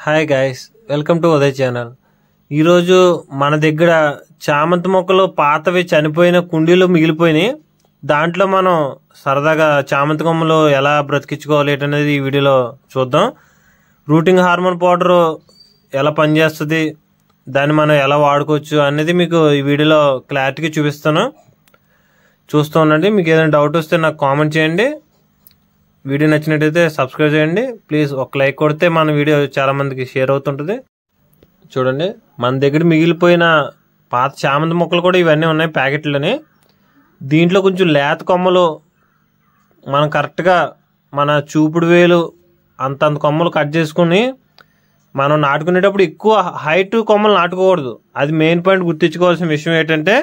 Hi guys welcome to Uday channel ఈరోజు మన దగ్గర చామంతి మొక్కలు పాతవి చనిపోయిన కుండీలు మిగిలిపోయినాయి. దాంట్లో మనం సరదాగా చామంతి కొమ్మలు ఎలా బ్రతికించుకోవాలి అనేది ఈ వీడియోలో చూద్దాం. రూటింగ్ హార్మోన్ పౌడర్ ఎలా పనిచేస్తుంది దాన్ని మనం ఎలా వాడుకోవచ్చు అనేది మీకు ఈ వీడియోలో క్లారిటీగా చూపిస్తాను. చూస్తూ ఉండండి మీకు ఏదైనా డౌట్ వస్తే నాకు కామెంట్ చేయండి. వీడియో నచ్చినట్టయితే సబ్స్క్రైబ్ చేయండి. ప్లీజ్ ఒక లైక్ కొడితే మన వీడియో చాలా మందికి షేర్ అవుతుంటుంది. చూడండి మన దగ్గర మిగిలిపోయిన పాత చామంతి మొక్కలు కూడా ఇవన్నీ ఉన్నాయి ప్యాకెట్లని. దీంట్లో కొంచెం లేత కొమ్మలు మనం కరెక్ట్గా మన చూపుడు వేలు అంతంత కొమ్మలు కట్ చేసుకుని మనం నాటుకునేటప్పుడు ఎక్కువ హైట్ కొమ్మలు నాటుకోకూడదు. అది మెయిన్ పాయింట్ గుర్తించుకోవాల్సిన విషయం ఏంటంటే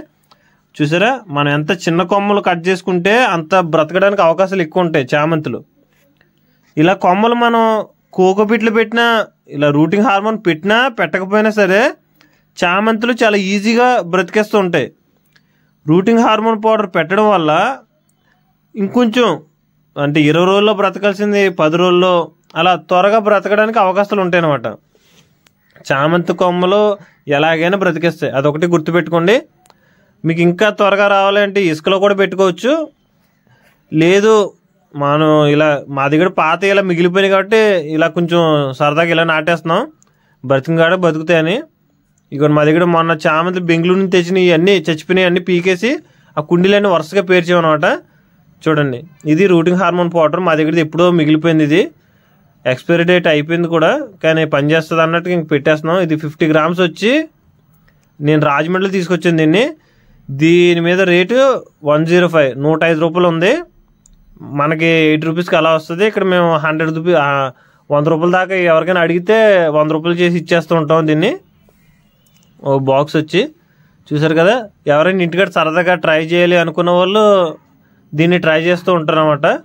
చూసారా? మనం ఎంత చిన్న కొమ్మలు కట్ చేసుకుంటే అంత బ్రతకడానికి అవకాశాలు ఎక్కువ ఉంటాయి చామంతులు. ఇలా కొమ్మలు మనం కోకోపిట్లు పెట్టినా ఇలా రూటింగ్ హార్మోన్ పెట్టినా పెట్టకపోయినా సరే చామంతులు చాలా ఈజీగా బ్రతికేస్తూ ఉంటాయి. రూటింగ్ హార్మోన్ పౌడర్ పెట్టడం వల్ల ఇంకొంచెం అంటే ఇరవై రోజుల్లో బ్రతకాల్సింది పది రోజుల్లో అలా త్వరగా బ్రతకడానికి అవకాశాలు ఉంటాయి అన్నమాట చామంతి కొమ్మలు ఎలాగైనా బ్రతికేస్తాయి. అదొకటి గుర్తుపెట్టుకోండి. మీకు ఇంకా త్వరగా రావాలంటే ఇసుకలో కూడా పెట్టుకోవచ్చు. లేదు మనం ఇలా మా దగ్గర పాత ఇలా మిగిలిపోయినాయి కాబట్టి ఇలా కొంచెం సరదాగా ఇలా నాటేస్తున్నాం. బ్రతికిన కాడ బతుకుతాయని. ఇక మా దగ్గర మొన్న చామంతి బెంగళూరు నుంచి తెచ్చిన ఇవన్నీ చచ్చిపోయినాయి అన్నీ పీకేసి ఆ కుండీలన్నీ వరుసగా పేర్చామన్నమాట చూడండి ఇది రూటింగ్ హార్మోన్ పౌడర్. మా దగ్గర ఎప్పుడో మిగిలిపోయింది ఇది. ఎక్స్పైరీ డేట్ అయిపోయింది కూడా కానీ పనిచేస్తుంది అన్నట్టు ఇంక పెట్టేస్తున్నాం. ఇది ఫిఫ్టీ గ్రామ్స్ వచ్చి నేను రాజమండ్రిలో తీసుకొచ్చాను దీన్ని. దీని మీద రేటు వన్ జీరో ఫైవ్ నూట ఐదు రూపాయలు ఉంది. మనకి ఎయిట్ రూపీస్కి అలా వస్తుంది. ఇక్కడ మేము హండ్రెడ్ రూపీ వంద రూపాయల దాకా ఎవరికైనా అడిగితే వంద రూపాయలు చేసి ఇచ్చేస్తూ ఉంటాం దీన్ని. ఓ బాక్స్ వచ్చి. చూసారు కదా? ఎవరైనా ఇంటికాడ సరదాగా ట్రై చేయాలి అనుకున్న వాళ్ళు దీన్ని ట్రై చేస్తూ ఉంటారు అనమాట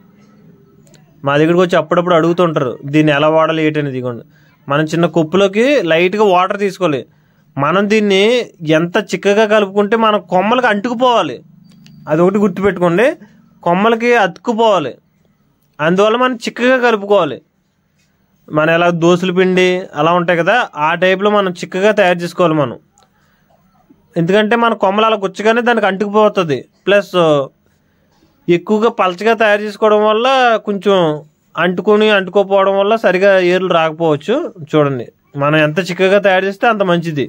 మా దగ్గరికి వచ్చి అప్పుడప్పుడు అడుగుతుంటారు దీన్ని ఎలా వాడాలి? ఏంటనేది ఇదిగోండి మనం చిన్న కుప్పలోకి లైట్గా వాటర్ తీసుకోవాలి. మనం దీన్ని ఎంత చిక్కగా కలుపుకుంటే మన కొమ్మలకు అంటుకుపోవాలి. అది ఒకటి గుర్తుపెట్టుకోండి. కొమ్మలకి అతుక్కుపోవాలి. అందువల్ల మనం చిక్కగా కలుపుకోవాలి. మన ఎలా దోశల పిండి అలా ఉంటాయి కదా ఆ టైప్లో మనం చిక్కగా తయారు చేసుకోవాలి మనం. ఎందుకంటే మన కొమ్మలు అలా గుచ్చగానే దానికి అంటుకుపోతుంది. ప్లస్ ఎక్కువగా పలచగా తయారు చేసుకోవడం వల్ల కొంచెం అంటుకొని అంటుకోపోవడం వల్ల సరిగా ఏర్లు రాకపోవచ్చు. చూడండి మనం ఎంత చిక్కగా తయారు చేస్తే అంత మంచిది.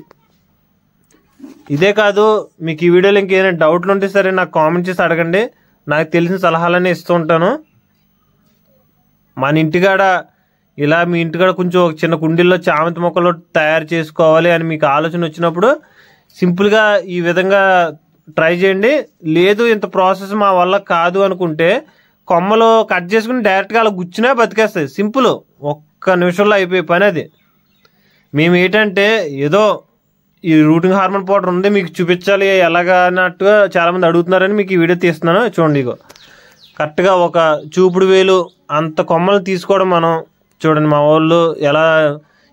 ఇదే కాదు మీకు ఈ వీడియోలో ఇంకేమైనా డౌట్లు ఉంటే సరే నాకు కామెంట్ చేసి అడగండి. నాకు తెలిసిన సలహాలన్నీ ఇస్తూ ఉంటాను. మన ఇంటికాడ ఇలా మీ ఇంటికాడ కొంచెం ఒక చిన్న కుండీల్లో చామంతి మొక్కలు తయారు చేసుకోవాలి అని మీకు ఆలోచన వచ్చినప్పుడు సింపుల్గా ఈ విధంగా ట్రై చేయండి. లేదు ఇంత ప్రాసెస్ మా వల్ల కాదు అనుకుంటే కొమ్మలు కట్ చేసుకుని డైరెక్ట్గా అలా గుచ్చినా బతికేస్తాయి. సింపుల్. ఒక్క నిమిషంలో అయిపోయే పని అది. మేము ఏంటంటే ఏదో ఈ రూటింగ్ హార్మోన్ పౌడర్ ఉంది మీకు చూపించాలి ఎలాగా అన్నట్టుగా చాలామంది అడుగుతున్నారని మీకు ఈ వీడియో తీస్తున్నాను. చూడండి ఇగో. కరెక్ట్గా ఒక చూపుడు వేలు అంత కొమ్మలు తీసుకోవడం మనం చూడండి మా వాళ్ళు ఎలా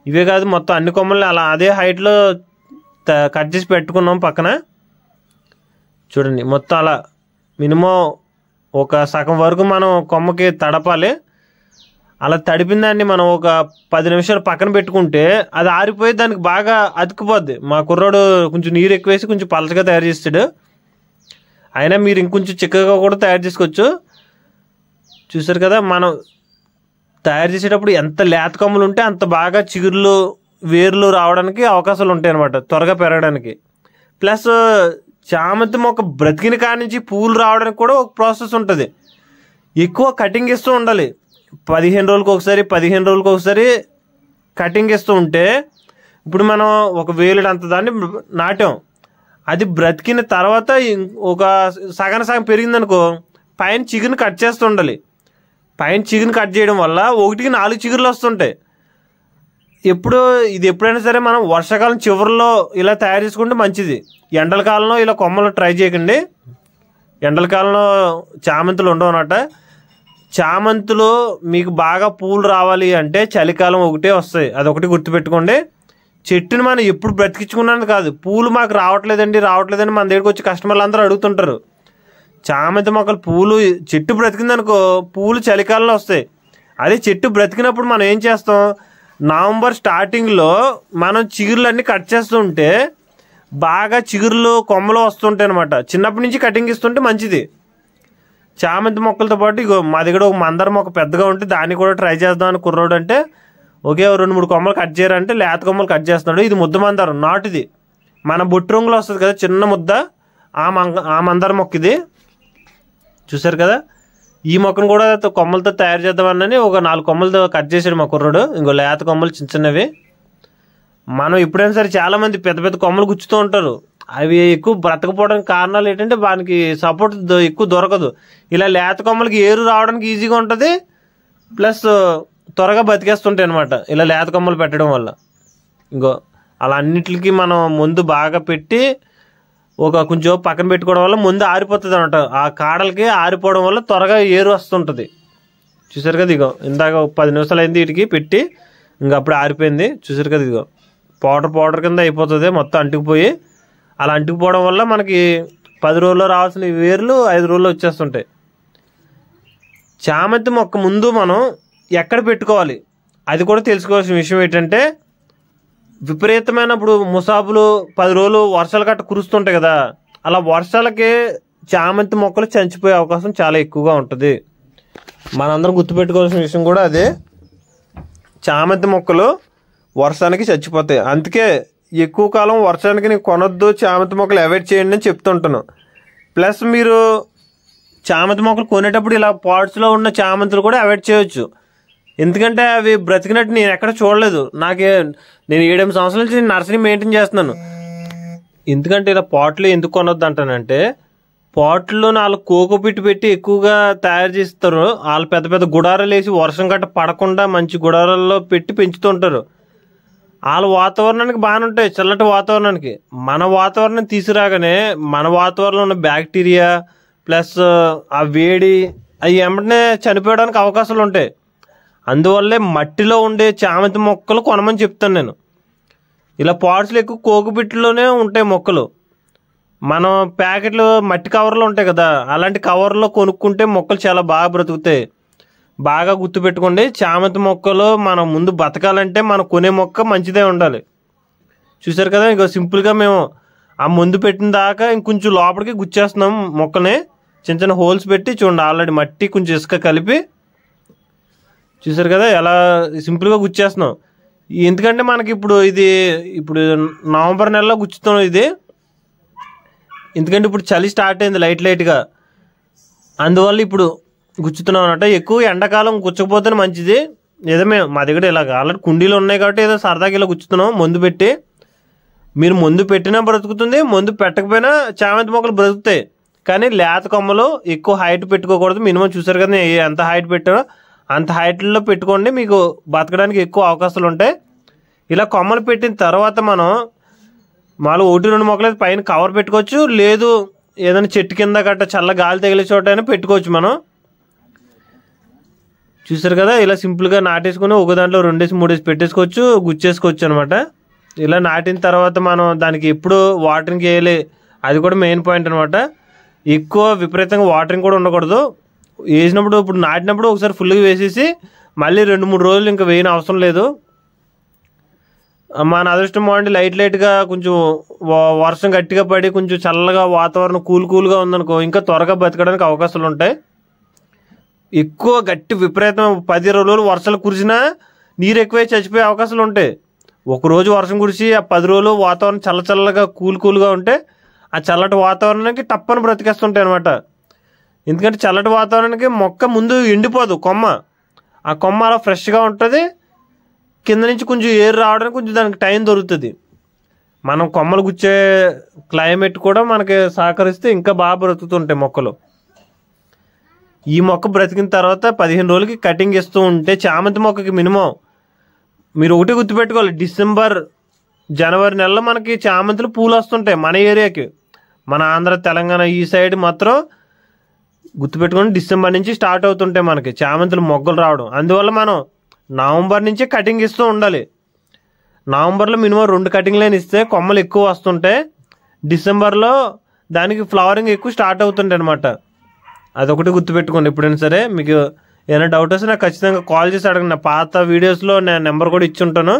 ఇవే కాదు మొత్తం అన్ని కొమ్మల్ని అలా అదే హైట్లో కట్ చేసి పెట్టుకున్నాం పక్కన. చూడండి మొత్తం అలా మినిమం ఒక సగం వరకు మనం కొమ్మకి తడపాలి. అలా తడిపిన దాన్ని మనం ఒక పది నిమిషాలు పక్కన పెట్టుకుంటే అది ఆరిపోయి దానికి బాగా అతుకుపోద్ది. మా కుర్రాడు కొంచెం నీరు ఎక్కువేసి కొంచెం పలచగా తయారు చేస్తాడు. అయినా మీరు ఇంకొంచెం చిక్కగా కూడా తయారు చేసుకోవచ్చు. చూసారు కదా మనం తయారు చేసేటప్పుడు ఎంత లేత కొమ్మలు ఉంటే అంత బాగా చిగుర్లు వేర్లు రావడానికి అవకాశాలు ఉంటాయి అనమాట త్వరగా పెరగడానికి. ప్లస్ చామంతి మొక్క బ్రతికిన కాడి నుంచి పూలు రావడానికి కూడా ఒక ప్రాసెస్ ఉంటుంది. ఎక్కువ కటింగ్ ఇస్తూ ఉండాలి. పదిహేను రోజులకు ఒకసారి పదిహేను రోజులకు ఒకసారి కటింగ్ ఇస్తూ ఉంటే ఇప్పుడు మనం ఒక వేలుడు అంత దాన్ని నాటాం. అది బ్రతికిన తర్వాత ఒక సగం సగం పెరిగిందనుకో పైన చికెన్ కట్ చేస్తూ ఉండాలి. పైన చికెన్ కట్ చేయడం వల్ల ఒకటికి నాలుగు చిగురులు వస్తుంటాయి. ఎప్పుడు ఇది ఎప్పుడైనా సరే మనం వర్షాకాలం చివరిలో ఇలా తయారు చేసుకుంటే మంచిది. ఎండల కాలంలో ఇలా కొమ్మలు ట్రై చేయకండి. ఎండల కాలంలో చామంతులు ఉండవు అన్నమాట. చామంతులు మీకు బాగా పూలు రావాలి అంటే చలికాలం ఒకటే వస్తాయి. అదొకటి గుర్తుపెట్టుకోండి. చెట్టుని మనం ఎప్పుడు బ్రతికించుకున్నది కాదు. పూలు మాకు రావట్లేదండి రావట్లేదండి మన దగ్గరికి వచ్చి కస్టమర్లు అందరూ అడుగుతుంటారు. చామంతి మొక్కలు పూలు చెట్టు బ్రతికిందనుకో పూలు చలికాలంలో వస్తాయి. అదే చెట్టు బ్రతికినప్పుడు మనం ఏం చేస్తాం? నవంబర్ స్టార్టింగ్లో మనం చిగురులన్నీ కట్ చేస్తుంటే బాగా చిగురులు కొమ్మలు వస్తుంటాయి అనమాట చిన్నప్పటి నుంచి కటింగ్ ఇస్తుంటే మంచిది. చామంతి మొక్కలతో పాటు ఇగో మా దగ్గర ఒక మందర మొక్క పెద్దగా ఉంటే దాన్ని కూడా ట్రై చేద్దాం అని కుర్రోడు అంటే ఒకే రెండు మూడు కొమ్మలు కట్ చేయాలంటే లేత కొమ్మలు కట్ చేస్తున్నాడు. ఇది ముద్ద మందారం నాటుది. మన బొట్టు రంగులో వస్తుంది కదా చిన్న ముద్ద ఆ మంగ ఆ మందార మొక్క ఇది. చూసారు కదా? ఈ మొక్కను కూడా కొమ్మలతో తయారు చేద్దామని ఒక నాలుగు కొమ్మలతో కట్ చేసాడు మా కుర్రోడు. ఇంకో లేత కొమ్మలు చిన్న చిన్నవి. మనం ఎప్పుడైనా సరే చాలా మంది పెద్ద పెద్ద కొమ్మలు గుచ్చుతూ ఉంటారు. అవి ఎక్కువ బ్రతకపోవడానికి కారణాలు ఏంటంటే వానికి సపోర్ట్ దొ- ఎక్కువ దొరకదు. ఇలా లేత కొమ్మలకి ఏరు రావడానికి ఈజీగా ఉంటుంది. ప్లస్ త్వరగా బతికేస్తుంటాయి అనమాట ఇలా లేత కొమ్మలు పెట్టడం వల్ల. ఇంకో అలా అన్నిటికి మనం ముందు బాగా పెట్టి ఒక కొంచెం పక్కన పెట్టుకోవడం వల్ల ముందు ఆరిపోతుంది అనమాట ఆ కాడలకి ఆరిపోవడం వల్ల త్వరగా ఏరు వస్తుంటుంది. చూసారు కదా ఇగో ఇందాక పది నిమిషాలు అయింది వీటికి పెట్టి ఇంకా అప్పుడు ఆరిపోయింది. చూసారు కదా ఇదిగో పౌడర్ పౌడర్ కింద అయిపోతుంది. మొత్తం అంటుకుపోయి అలా అంటుకుపోవడం వల్ల మనకి పది రోజుల్లో రావాల్సిన వేర్లు ఐదు రోజుల్లో వచ్చేస్తుంటాయి. చామంతి మొక్క ముందు మనం ఎక్కడ పెట్టుకోవాలి? అది కూడా తెలుసుకోవాల్సిన విషయం ఏంటంటే విపరీతమైన ఇప్పుడు ముసాబులు పది రోజులు వర్షాలు గట్ట కురుస్తుంటాయి కదా అలా వర్షాలకి చామంతి మొక్కలు చనిపోయే అవకాశం చాలా ఎక్కువగా ఉంటుంది. మనందరం గుర్తుపెట్టుకోవాల్సిన విషయం కూడా అదే. చామంతి మొక్కలు వర్షానికి చచ్చిపోతాయి. అందుకే ఎక్కువ కాలం వర్షానికి నీకు కొనొద్దు చామంతి మొక్కలు అవాయిడ్ చేయండి అని చెప్తుంటాను. ప్లస్ మీరు చామంతి మొక్కలు కొనేటప్పుడు ఇలా పాట్స్లో ఉన్న చామంతులు కూడా అవాయిడ్ చేయొచ్చు. ఎందుకంటే అవి బ్రతికినట్టు నేను ఎక్కడ చూడలేదు. నాకే నేను ఏడెనిమిది సంవత్సరాల నుంచి నేను నర్సరీ మెయింటైన్ చేస్తున్నాను. ఎందుకంటే ఇలా పాట్లు ఎందుకు కొనొద్దు అంటానంటే పాట్లో వాళ్ళు కోకోపిట్టు పెట్టి ఎక్కువగా తయారు చేస్తారు. వాళ్ళు పెద్ద పెద్ద గుడారాలు వేసి వర్షం గట్ట పడకుండా మంచి గుడారాల్లో పెట్టి పెంచుతుంటారు. వాళ్ళ వాతావరణానికి బాగానే ఉంటాయి చల్లటి వాతావరణానికి. మన వాతావరణం తీసుకురాగానే మన వాతావరణంలో ఉన్న బ్యాక్టీరియా ప్లస్ ఆ వేడి అవి వెంటనే చనిపోయడానికి అవకాశాలు ఉంటాయి. అందువల్లే మట్టిలో ఉండే చామంతి మొక్కలు కొనమని చెప్తాను నేను. ఇలా పాట్స్లు ఎక్కువ కోకుబిట్లోనే ఉంటాయి మొక్కలు. మనం ప్యాకెట్లు మట్టి కవర్లు ఉంటాయి కదా అలాంటి కవర్లో కొనుక్కుంటే మొక్కలు చాలా బాగా బ్రతుకుతాయి. బాగా గుర్తుపెట్టుకోండి. చామంతి మొక్కలు మనం ముందు బతకాలంటే మనం కొనే మొక్క మంచిదే ఉండాలి. చూసారు కదా? ఇంకా సింపుల్గా మేము ఆ ముందు పెట్టిన దాకా ఇంకొంచెం లోపలికి గుచ్చేస్తున్నాం మొక్కని. చిన్న చిన్న హోల్స్ పెట్టి చూడండి ఆల్రెడీ మట్టి కొంచెం ఇసుక కలిపి. చూసారు కదా? ఎలా సింపుల్గా గుచ్చేస్తున్నాం. ఎందుకంటే మనకి ఇప్పుడు ఇది ఇప్పుడు నవంబర్ నెలలో గుచ్చుతున్నాం ఇది. ఎందుకంటే ఇప్పుడు చలి స్టార్ట్ అయింది లైట్ లైట్గా. అందువల్ల ఇప్పుడు గుచ్చుతున్నాం అనమాట ఎక్కువ ఎండాకాలం గుచ్చకపోతే మంచిది. ఏదో మేము మా దగ్గర ఇలాగ ఆల్రెడీ కుండీలు ఉన్నాయి కాబట్టి ఏదో సరదాగా ఇలా గుచ్చుతున్నాం. మందు పెట్టి మీరు మందు పెట్టినా బ్రతుకుతుంది మందు పెట్టకపోయినా చామంతి మొక్కలు బ్రతుకుతాయి. కానీ లేత కొమ్మలు ఎక్కువ హైట్ పెట్టుకోకూడదు. మినిమం చూసారు కదా ఎంత హైట్ పెట్టారో అంత హైట్లో పెట్టుకోండి మీకు బతకడానికి ఎక్కువ అవకాశాలు ఉంటాయి. ఇలా కొమ్మలు పెట్టిన తర్వాత మనం మాలో ఒకటి రెండు మొక్కలు అయితే పైన కవర్ పెట్టుకోవచ్చు. లేదు ఏదైనా చెట్టు కింద గట్ట చల్ల గాలి తగిలే చోట అయినా పెట్టుకోవచ్చు మనం. చూసారు కదా ఇలా సింపుల్గా నాటేసుకుని ఒక దాంట్లో రెండేసి మూడేసి పెట్టేసుకోవచ్చు గుచ్చేసుకోవచ్చు అనమాట ఇలా నాటిన తర్వాత మనం దానికి ఎప్పుడు వాటరింగ్ వేయాలి అది కూడా మెయిన్ పాయింట్ అనమాట ఎక్కువ విపరీతంగా వాటరింగ్ కూడా ఉండకూడదు. వేసినప్పుడు ఇప్పుడు నాటినప్పుడు ఒకసారి ఫుల్గా వేసేసి మళ్ళీ రెండు మూడు రోజులు ఇంకా వేయని అవసరం లేదు. మన అదృష్టం బాగుండి లైట్ లైట్గా కొంచెం వర్షం గట్టిగా పడి కొంచెం చల్లగా వాతావరణం కూల్ కూల్గా ఉందనుకో ఇంకా త్వరగా బతకడానికి అవకాశాలు ఉంటాయి. ఎక్కువ గట్టి విపరీతం పది ఇరవై రోజులు వర్షాలు కురిసినా నీరు ఎక్కువై చచ్చిపోయే అవకాశాలు ఉంటాయి. ఒక రోజు వర్షం కురిసి ఆ పది రోజులు వాతావరణం చల్ల చల్లగా కూల్ కూల్గా ఉంటే ఆ చల్లటి వాతావరణానికి తప్పని బ్రతికేస్తుంటాయి అనమాట ఎందుకంటే చల్లటి వాతావరణానికి మొక్క ముందు ఎండిపోదు కొమ్మ. ఆ కొమ్మ అలా ఫ్రెష్గా ఉంటుంది. కింద నుంచి కొంచెం ఏరు రావడానికి కొంచెం దానికి టైం దొరుకుతుంది. మనం కొమ్మలు గుచ్చే క్లైమేట్ కూడా మనకి సహకరిస్తే ఇంకా బాగా బ్రతుకుతుంటాయి మొక్కలు. ఈ మొక్క బ్రతికిన తర్వాత పదిహేను రోజులకి కటింగ్ ఇస్తూ ఉంటే చామంతి మొక్కకి మినిమం మీరు ఒకటి గుర్తుపెట్టుకోవాలి. డిసెంబర్ జనవరి నెలలో మనకి చామంతులు పూలు వస్తుంటాయి మన ఏరియాకి. మన ఆంధ్ర తెలంగాణ ఈ సైడ్ మాత్రం గుర్తుపెట్టుకొని డిసెంబర్ నుంచి స్టార్ట్ అవుతుంటాయి మనకి చామంతులు మొగ్గలు రావడం. అందువల్ల మనం నవంబర్ నుంచే కటింగ్ ఇస్తూ ఉండాలి. నవంబర్లో మినిమం రెండు కటింగ్లైన ఇస్తే కొమ్మలు ఎక్కువ వస్తుంటాయి. డిసెంబర్లో దానికి ఫ్లవరింగ్ ఎక్కువ స్టార్ట్ అవుతుంటాయి అనమాట అదొకటి గుర్తుపెట్టుకోండి. ఎప్పుడైనా సరే మీకు ఏదైనా డౌట్ వస్తే నాకు ఖచ్చితంగా కాల్ చేసి అడగండి. నా పాత వీడియోస్లో నేను నెంబర్ కూడా ఇచ్చి ఉంటాను.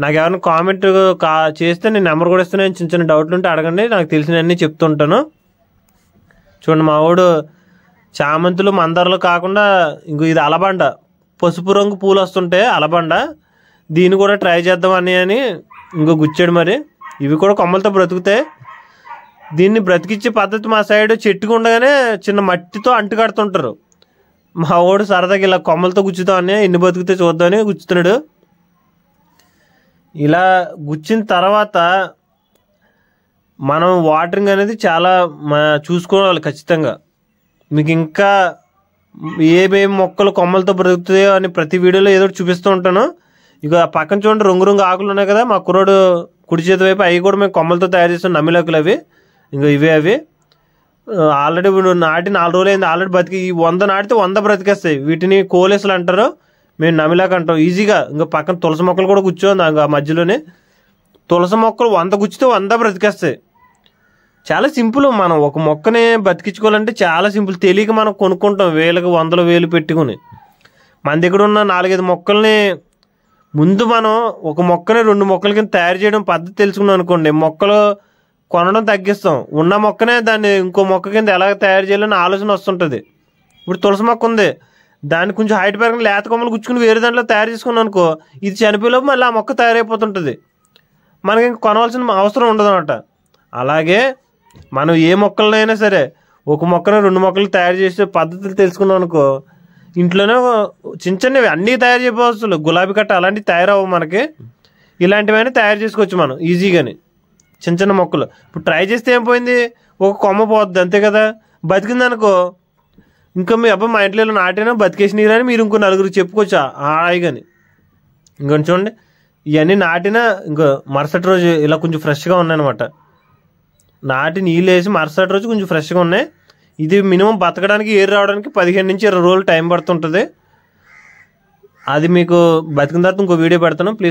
నాకు ఎవరైనా కామెంట్ కా చేస్తే నేను నెంబర్ కూడా ఇస్తాను. చిన్న చిన్న డౌట్లు ఉంటే అడగండి. నాకు తెలిసినవన్నీ చెప్తుంటాను చూడండి మా వాడు చామంతులు మందారాలు కాకుండా ఇంకో ఇది అలబండ. పసుపు రంగు పూలు వస్తుంటే అలబండ. దీన్ని కూడా ట్రై చేద్దామని అని ఇంకో గుచ్చాడు మరి. ఇవి కూడా కొమ్మలతో బ్రతుకుతాయి. దీన్ని బ్రతికిచ్చే పద్ధతి మా సైడ్ చెట్టుకు ఉండగానే చిన్న మట్టితో అంటు కడుతుంటారు మా వాడు సరదాగా ఇలా కొమ్మలతో గుచ్చుతామని ఎన్ని బతికితే చూద్దామని గుచ్చుతున్నాడు. ఇలా గుచ్చిన తర్వాత మనం వాటరింగ్ అనేది చాలా మా చూసుకోవాలి ఖచ్చితంగా. మీకు ఇంకా ఏమేమి మొక్కలు కొమ్మలతో బ్రతుకుతాయో అని ప్రతి వీడియోలో ఏదో ఒకటి చూపిస్తూ ఉంటాను. ఇక ఆ పక్కన చూడండి రంగు రంగు ఆకులు ఉన్నాయి కదా మా కుర్రోడు కుడి చేతి వైపు అవి కూడా మేము కొమ్మలతో తయారు చేస్తాం నమ్మిలోకులు అవి. ఇంకా ఇవే అవి. ఆల్రెడీ ఇప్పుడు నాటి నాలుగు రోజులు అయింది. ఆల్రెడీ బతికి ఈ వంద నాటితే వంద బ్రతికేస్తాయి. వీటిని కోలేసులు అంటారు. మేము నమిలాక అంటాం. ఈజీగా. ఇంకా పక్కన తులసి మొక్కలు కూడా కూర్చోంది ఆ మధ్యలోనే. తులసి మొక్కలు వంద గుచ్చితే వంద బ్రతికేస్తాయి. చాలా సింపుల్ మనం ఒక మొక్కని బతికించుకోవాలంటే చాలా సింపుల్. తెలియక మనం కొనుక్కుంటాం. వేలకు వందలు వేలు పెట్టుకుని. మన దగ్గర ఉన్న నాలుగైదు మొక్కల్ని ముందు మనం ఒక మొక్కని రెండు మొక్కల కింద తయారు చేయడం పద్ధతి తెలుసుకున్నాం అనుకోండి. మొక్కలు కొనడం తగ్గిస్తాం. ఉన్న మొక్కనే దాన్ని ఇంకో మొక్క కింద ఎలా తయారు చేయాలని ఆలోచన వస్తుంటుంది. ఇప్పుడు తులసి మొక్క ఉంది. దాన్ని కొంచెం హైట్ పెరగని లేత కొమ్మలు గుచ్చుకుని వేరే దాంట్లో తయారు చేసుకున్నాం అనుకో ఇది చనిపోయేలోపు మళ్ళీ ఆ మొక్క తయారైపోతుంటుంది. మనకి ఇంక కొనవలసిన అవసరం ఉండదన్నమాట. అలాగే మనం ఏ మొక్కలనైనా సరే ఒక మొక్కను రెండు మొక్కలు తయారు చేసే పద్ధతులు తెలుసుకున్నాం అనుకో ఇంట్లోనే చిన్న చిన్నవి అన్నీ తయారు చేయవచ్చు గులాబీ కట్ట అలాంటివి తయారవు మనకి. ఇలాంటివైనా తయారు చేసుకోవచ్చు మనం ఈజీగానే. చిన్న చిన్న మొక్కలు. ఇప్పుడు ట్రై చేస్తే ఏం పోయింది ఒక కొమ్మ పోద్ది అంతే కదా? బతికిందనుకో ఇంకా మీ అబ్బాయి మా ఇంట్లో నాటైనా నాటినా అని మీరు ఇంకో నలుగురు చెప్పుకోవచ్చు. హాయిగాని. ఇంకొని చూడండి. ఇవన్నీ నాటినా ఇంకో మరుసటి రోజు ఇలా కొంచెం ఫ్రెష్గా ఉన్నాయన్నమాట. నాటి నీళ్ళు వేసి మరుసటి రోజు కొంచెం ఫ్రెష్గా ఉన్నాయి. ఇది మినిమం బతకడానికి ఏరు రావడానికి పదిహేను నుంచి ఇరవై రోజులు టైం పడుతుంటుంది. అది మీకు బతికిన తర్వాత ఇంకో వీడియో పెడతాను. ప్లీజ్